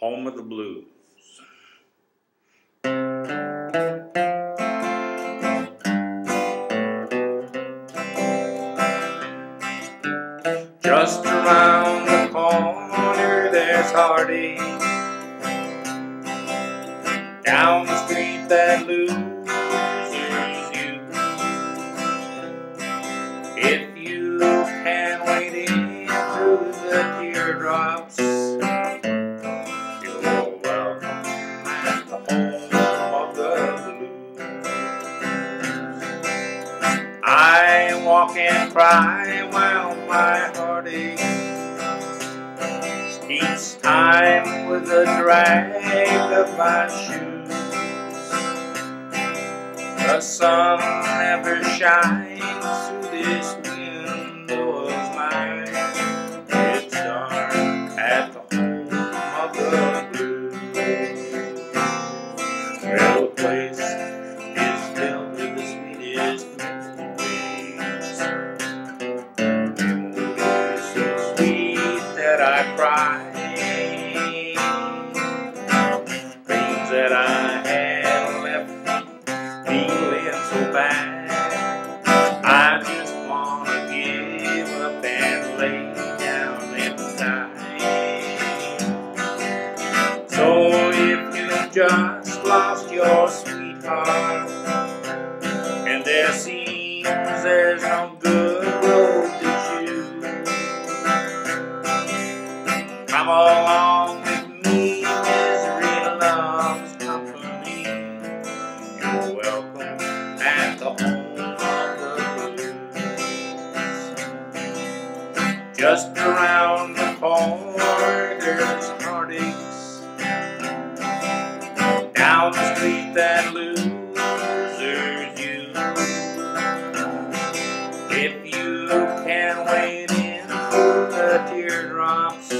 home of the blues. Just around the corner there's Hardy. Down the street that loses I walk and cry while my heart aches. Each time with the drag of my shoes. The sun never shines just lost your sweetheart, and there seems there's no good road to choose, come along with me, misery loves company. You're welcome at the home of the blues. Just around the corner, Down the street that loses you. If you can wait in through the teardrops,